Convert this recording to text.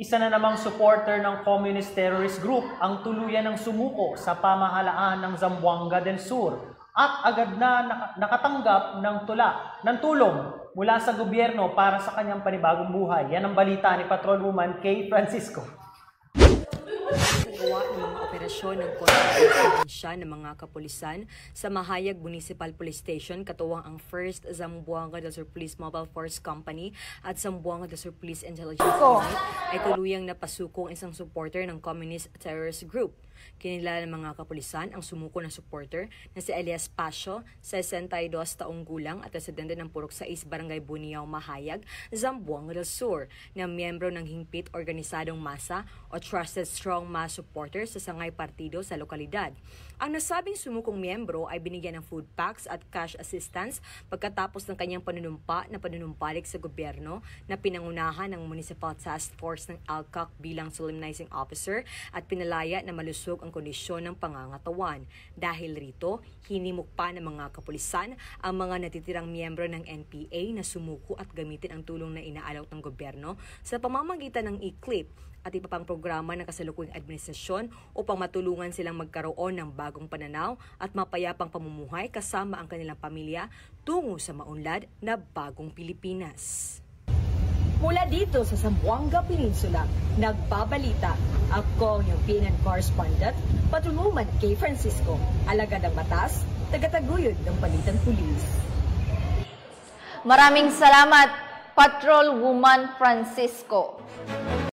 Isa na namang supporter ng communist terrorist group ang tuluyan ng sumuko sa pamahalaan ng Zamboanga del Sur at agad na nakatanggap ng tula ng tulong mula sa gobyerno para sa kanyang panibagong buhay. Yan ang balita ni Patrolwoman Kay Francisco gawa ng mga operasyon ng kontrabensya ng mga kapulisan sa Mahayag Municipal Police Station katuwang ang 1st Zamboanga del Sur Police Mobile Force Company at Zamboanga del Sur Police Intelligence Unit ay tuluyang napasukong isang supporter ng Communist Terrorist Group. Kinilala ng mga kapulisan ang sumuko na supporter na si Elias Pasio, 62 taong gulang at residente ng Purok 6 Barangay Buniao, Mahayag, Zamboanga del Sur, na miyembro ng hingpit organisadong masa o Trusted Strong Mass Supporter sa Sangay Partido sa lokalidad. Ang nasabing sumukong miyembro ay binigyan ng food packs at cash assistance pagkatapos ng kanyang panunumpa na panunumpalik sa gobyerno na pinangunahan ng Municipal Task Force ng ALCAC bilang solemnizing officer at pinalaya na malusog ang kondisyon ng pangangatawan. Dahil rito, hinimok pa ng mga kapulisan ang mga natitirang miyembro ng NPA na sumuko at gamitin ang tulong na inaalok ng gobyerno sa pamamagitan ng e-clip at iba programa ng kasalukuyang administrasyon upang matulungan silang magkaroon ng bagong pananaw at mapayapang pamumuhay kasama ang kanilang pamilya tungo sa maunlad na bagong Pilipinas. Mula dito sa Zamboanga Peninsula, nagbabalita ako yung PNN correspondent, Patuluman kay Francisco, alagad ng batas, tagataguyod ng Palitan Pulis. Maraming salamat, Patrol Woman Francisco.